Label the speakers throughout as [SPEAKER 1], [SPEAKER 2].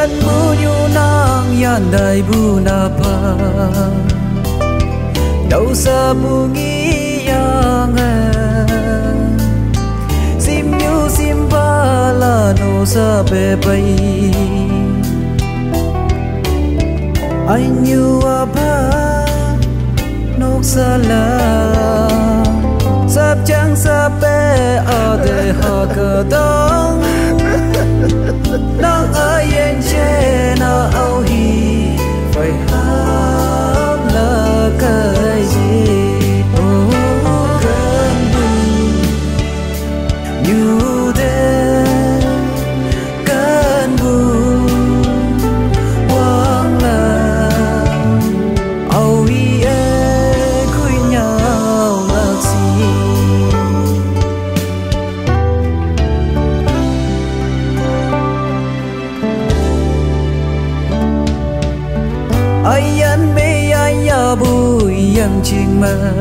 [SPEAKER 1] yan bu nyu nang yan dai bu na pa. Đâu sa bu ngi yang sim nhu sim ba la no sa pe bay. Ai nhu a ba nok sa la sap chang sa pe a de ha ka dong nang ở yên che na au hi phải hát là cái gì? mình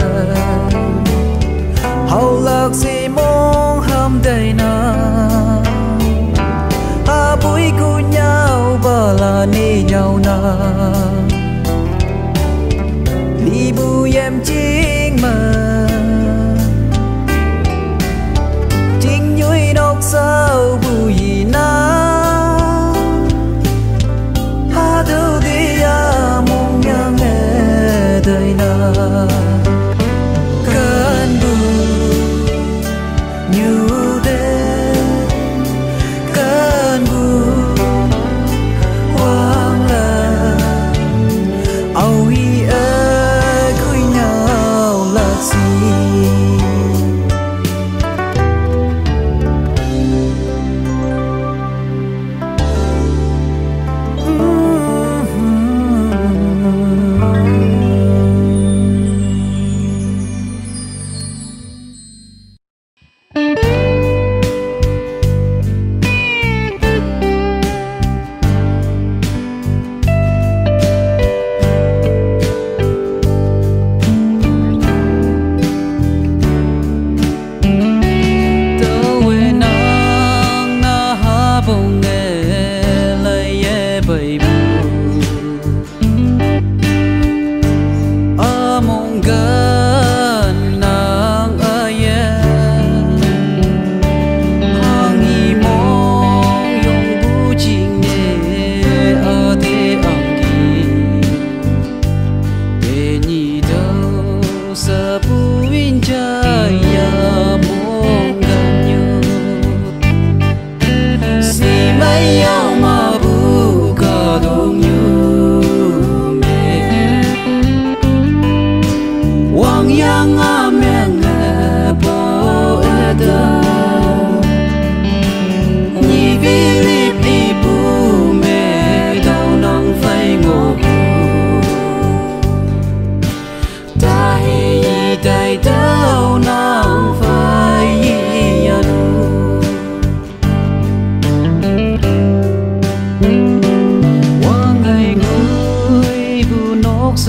[SPEAKER 1] hầu lạc gì mong ham đầy na à bụi cu nhau bờ là ni nhau nào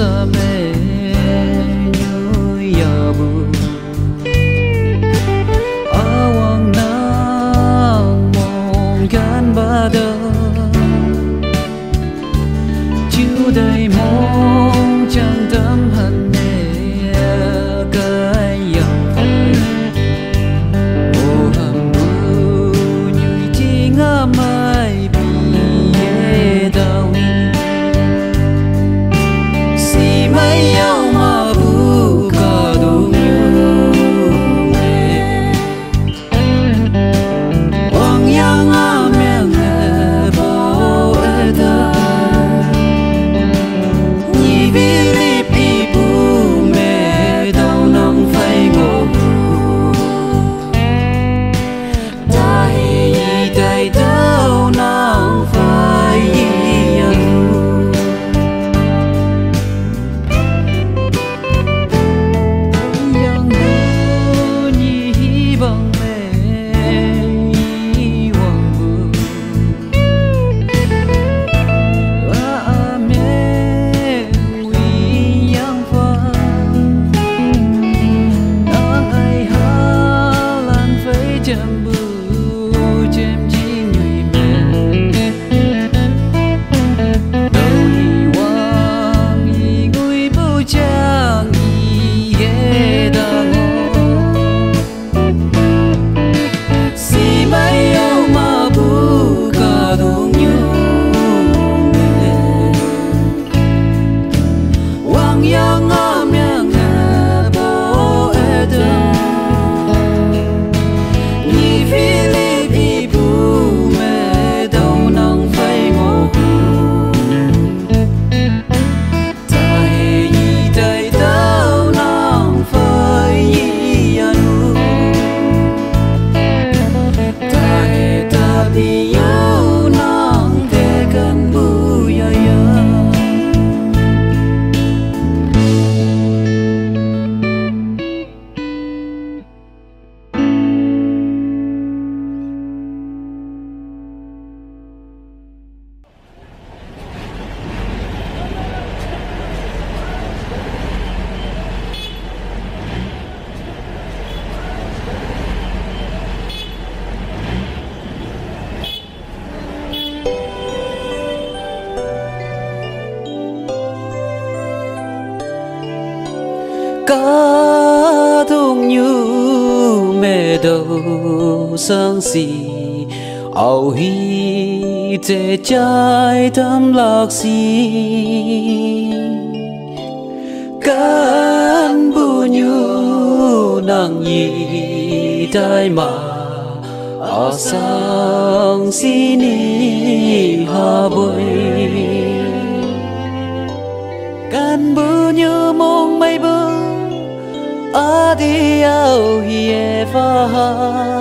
[SPEAKER 1] some sang si ao hi te chai lạc si kan bu nhu nang yi tai ma a sang si ni ha bơi kan bu như mong mây bu, a đi ao hi e va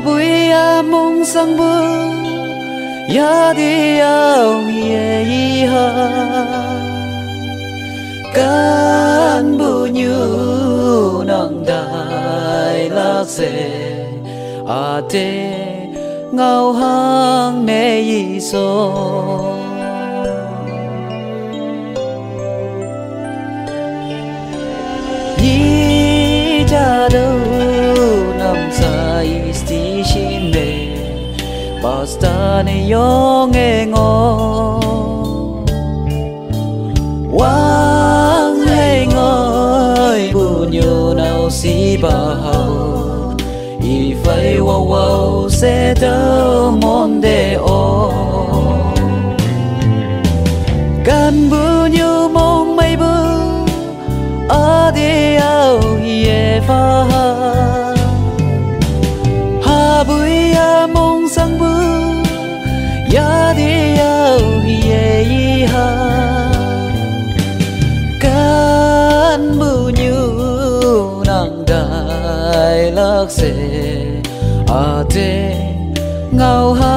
[SPEAKER 1] ha à mong sang bu ya đi ao hi e ha. Kan bu như nang đại la se a à te ngao hang ne yi so. Ni cha đâu basta ne yo nghe ngô quang hay ngơi bu nhiều nào si ba hầu. Y phải wow wow sẽ đỡ môn đề ô cần bu nhiều mong mây bu ở đi ao ye pha se a te ngao hơn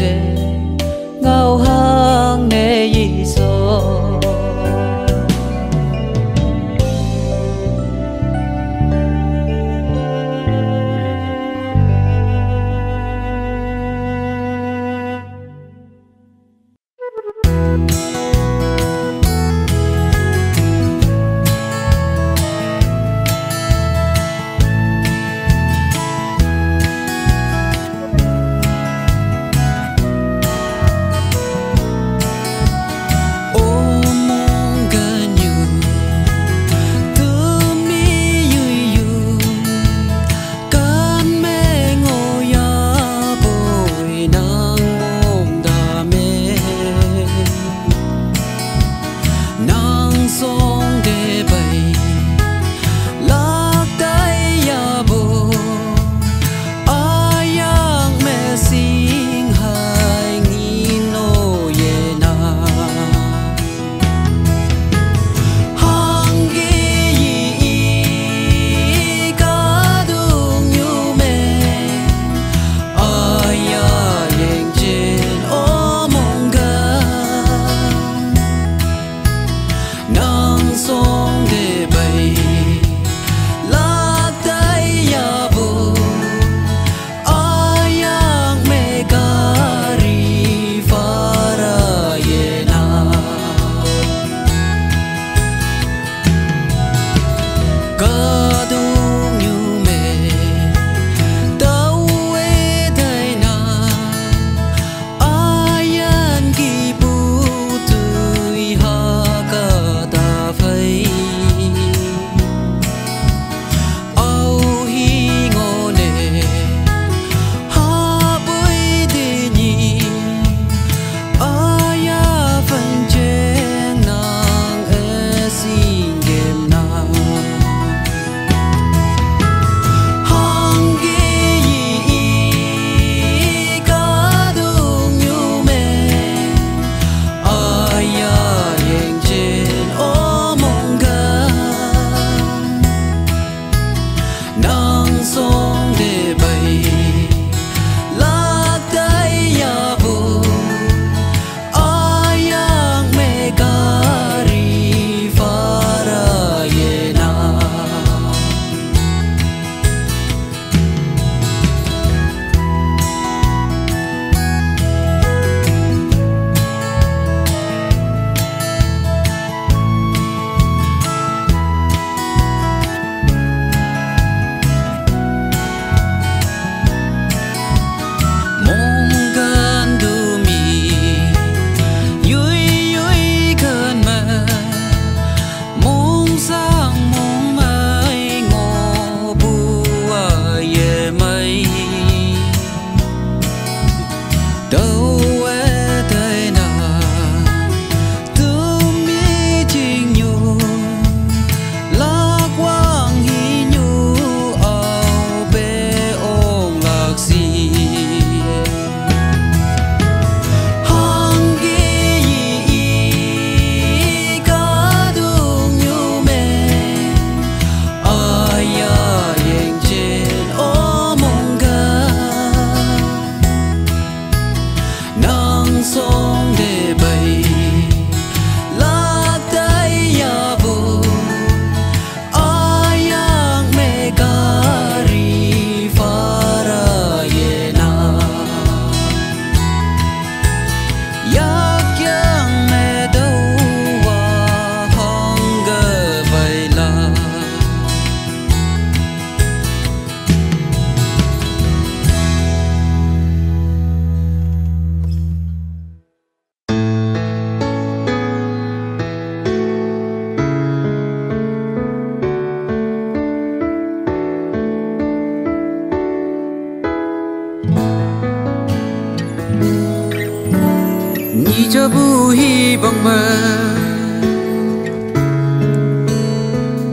[SPEAKER 1] de ngao hang ne yi so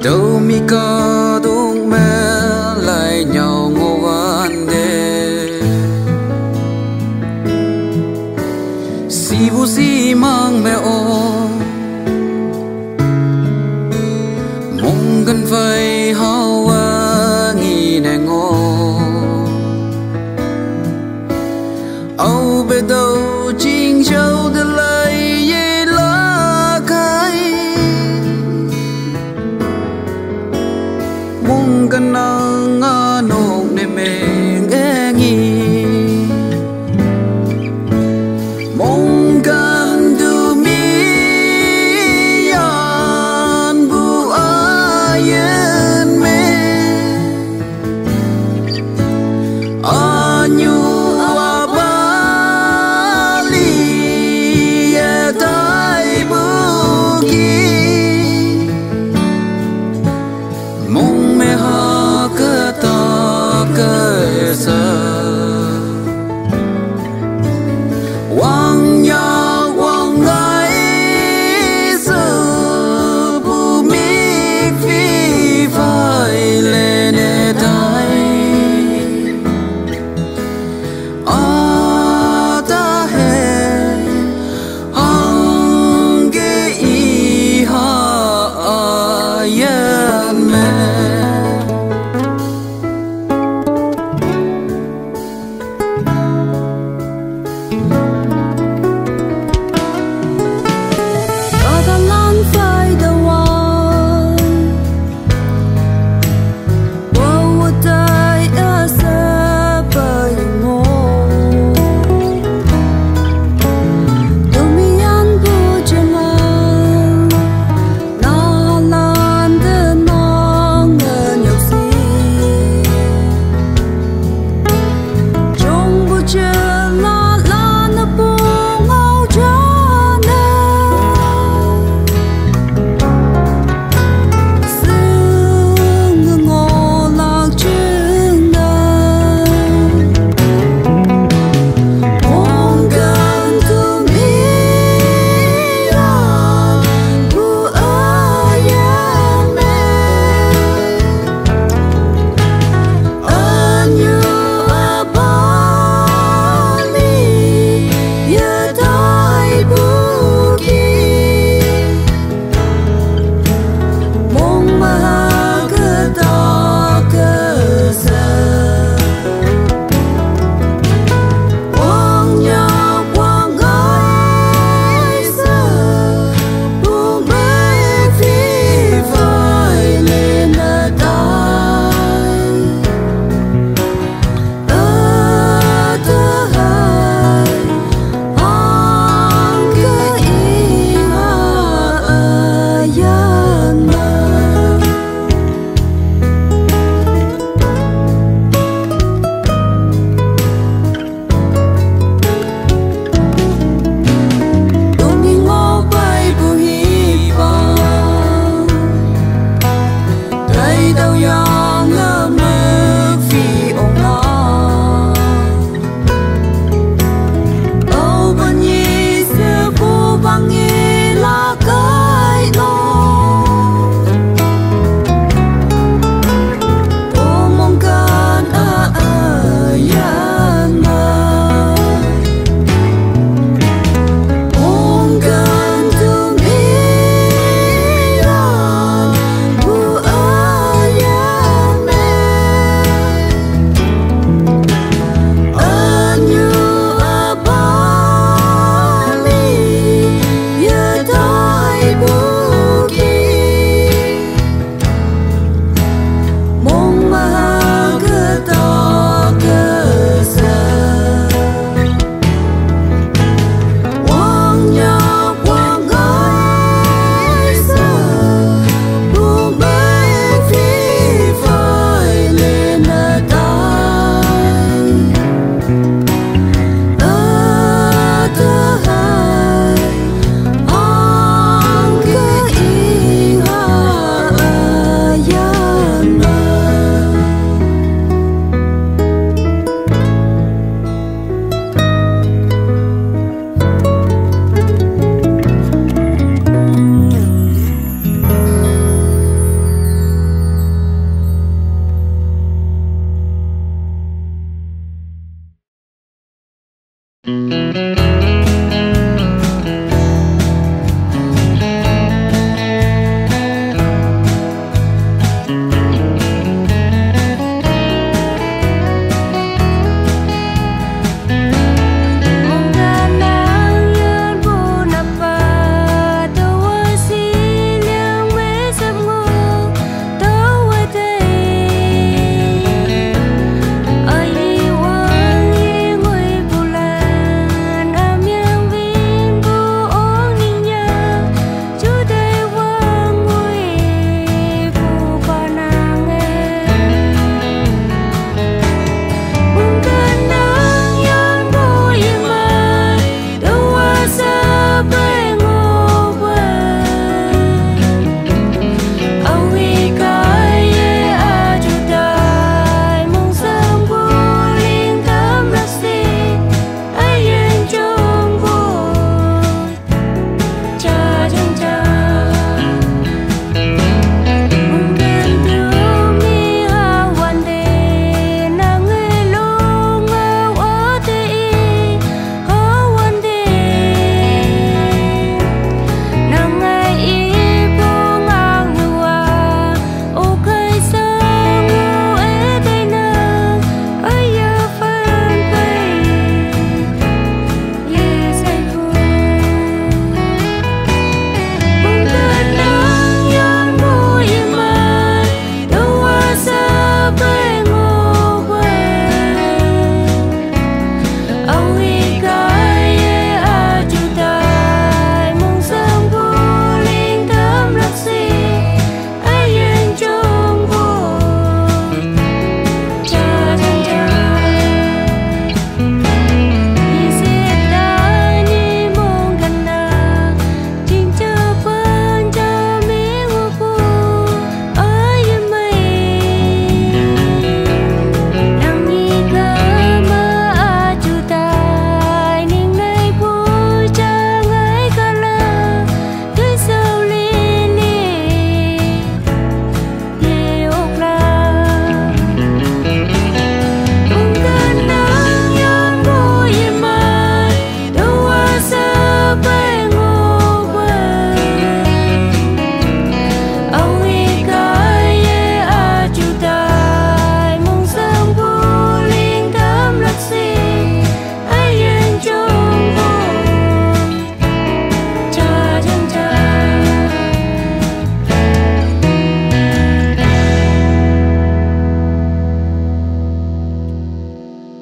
[SPEAKER 1] đâu mi ca đúng mẹ lại nhau ngô văn đê. Si bu si mang mẹ ô. Mong gần vây